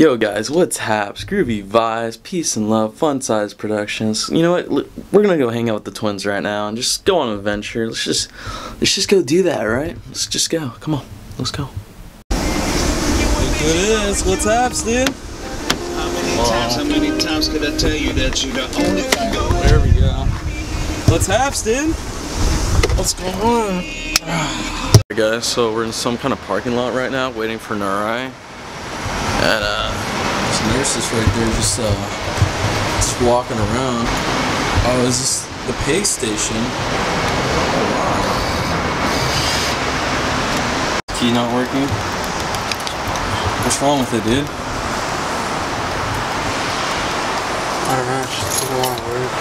Yo guys, what's haps? Groovy vibes, peace and love, fun size productions. You know what? We're gonna go hang out with the twins right now and just go on an adventure. Let's just let's just go do that, right? Let's just go. Come on, let's go. Look who it is. What's haps, dude? How many times, how many times could I tell you that you're the only thing going? There we go. What's haps, dude? What's going on? Hey guys, so we're in some kind of parking lot right now, waiting for Narai. And uh, There's nurses right there just uh just walking around. Oh, is this the pay station? Oh wow. key not working. What's wrong with it, dude? I don't know, it just doesn't want to work.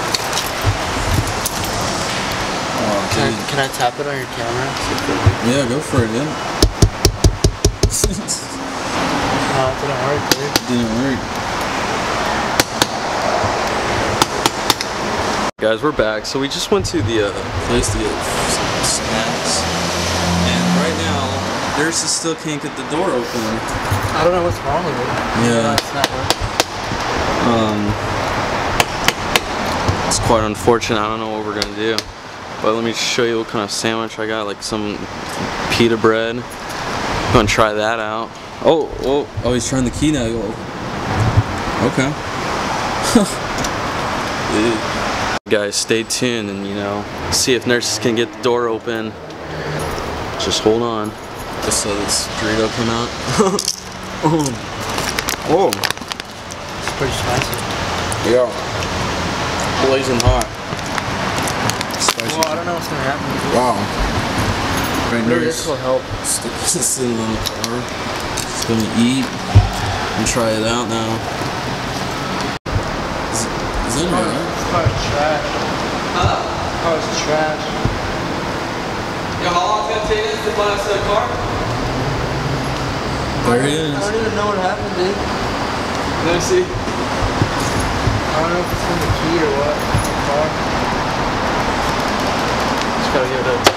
Oh, Can I, can I tap it on your camera? See if it works? Yeah, go for it, dude. No, it didn't work, dude. Didn't work. Guys, we're back. So we just went to the uh, Place to get some snacks. And right now, nurses still can't get the door open. I don't know what's wrong with it. Yeah. it's not working. Um, it's quite unfortunate. I don't know what we're gonna do. But let me show you what kind of sandwich I got. Like some pita bread. I'm gonna try that out. Oh, oh, Oh, he's trying the key now. Okay. guys, stay tuned and you know, see if nurses can get the door open. Just hold on. Just so this Dorito come out. Oh, oh. It's pretty spicy. Yeah. Blazing hot. Spicy. Well, I don't know what's gonna happen. Wow. Right Maybe nurse. this will help. Stick this in the car. It's gonna eat and try it out now. Is, is it alright? This car is trash. Huh? Car is trash. Yo, how long is it gonna take us to blast the car? There it I is. don't even know what happened, dude. Let me see. I don't know if it's from the key or what. The car. Just gotta give it a.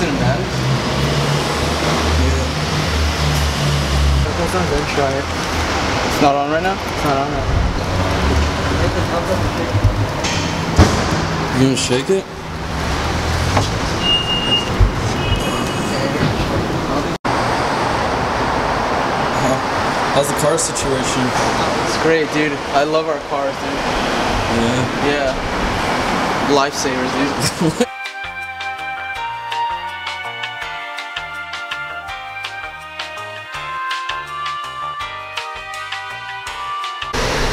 You doing cinematics? That's not good. Try it. It's not on right now? It's not on right You gonna shake it? How- How's the car situation? It's great, dude. I love our cars, dude. Yeah. Yeah. Lifesavers, dude.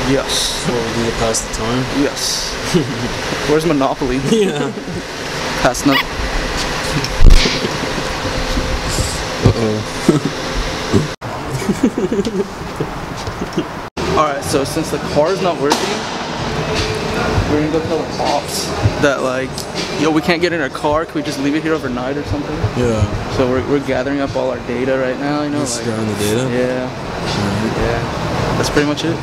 yes. What we do to pass the time? Yes. Where's Monopoly? Yeah. Pass no. Alright, so since the car's not working, we're gonna go tell the cops that like, yo, we can't get in our car. Can we just leave it here overnight or something? Yeah. So we're, we're gathering up all our data right now, you know, Just like, grabbing the data? yeah, yeah. That's pretty much it.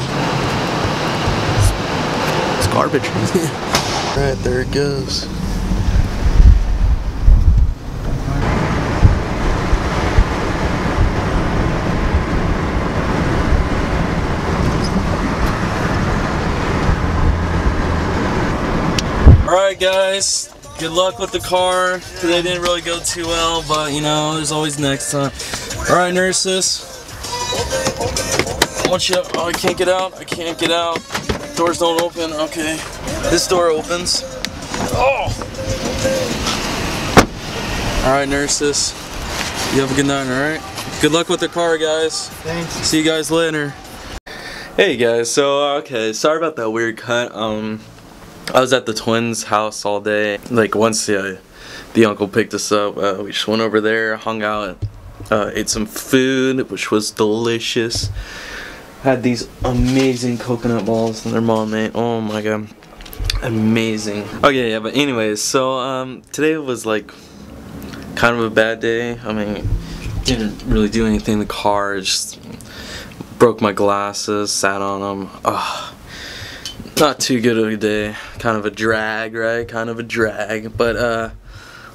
It's garbage. Alright, there it goes. Alright guys, good luck with the car. Today didn't really go too well, but you know, there's always next time. Alright nurses. I want you oh I can't get out, I can't get out. Doors don't open, okay. This door opens. Oh! Alright, nurses. You have a good night, alright? Good luck with the car, guys. Thanks. See you guys later. Hey guys, so uh, okay, sorry about that weird cut. Um, I was at the twins' house all day. Like once the the uncle picked us up, uh, we just went over there, hung out, uh, ate some food, which was delicious. Had these amazing coconut balls that their mom made. Oh my god, amazing. Okay, yeah, but anyways, so um, today was like kind of a bad day. I mean, didn't really do anything in the car. Just broke my glasses, sat on them. Ugh. not too good of a day. Kind of a drag, right? Kind of a drag. But uh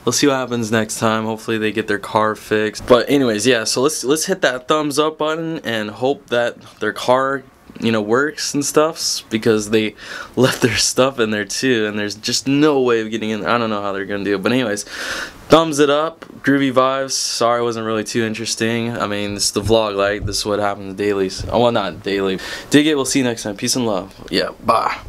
we'll see what happens next time. Hopefully they get their car fixed. But anyways, yeah, so let's let's hit that thumbs up button and hope that their car you know works and stuffs because they left their stuff in there too and there's just no way of getting in. I don't know how they're gonna do it. But anyways thumbs it up. Groovy vibes. Sorry it wasn't really too interesting. I mean this is the vlog like this is what happens daily oh well not daily. Dig it. We'll see you next time. Peace and love. Yeah bye